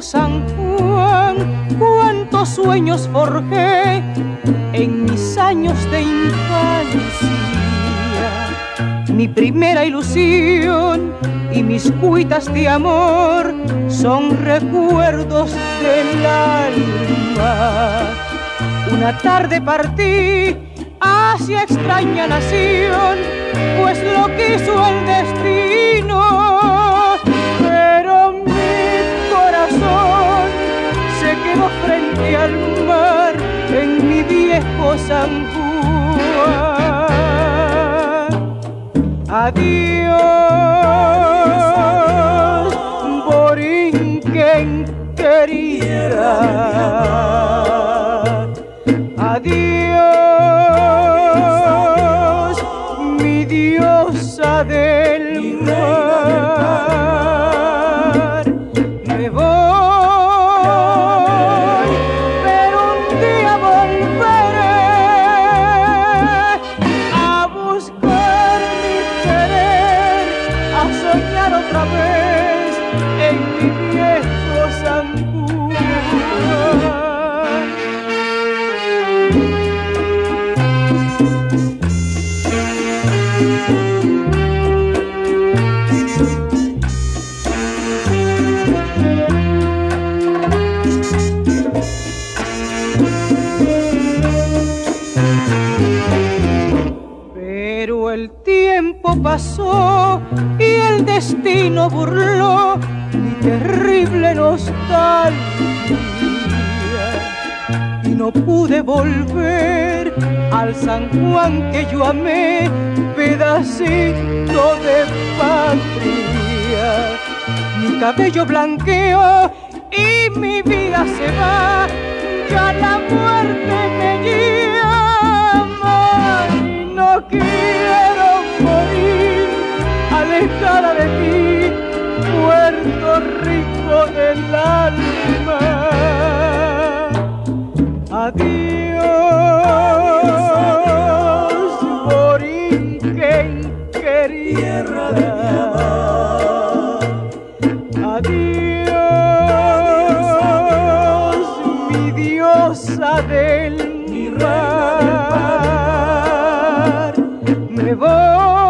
San Juan, cuántos sueños forjé en mis años de infancia. Mi primera ilusión y mis cuitas de amor son recuerdos del alma. Una tarde partí hacia extraña nación, pues lo quiso el. Frente al mar en mi viejo San Juan. Adiós, Borinquen querida. mi viejo zambujo. Pasó y el destino burló mi terrible nostalgia. Y no pude volver al San Juan que yo amé, pedacito de patria. Mi cabello blanqueó y mi vida se va, ya la muerte Puerto Rico del alma. Adiós, Borinquen querida. de mi amor. Adiós, mi diosa del mar. Me voy.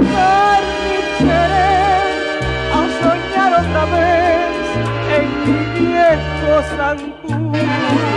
despertar mi querer a soñar otra vez en mi viejos angustias.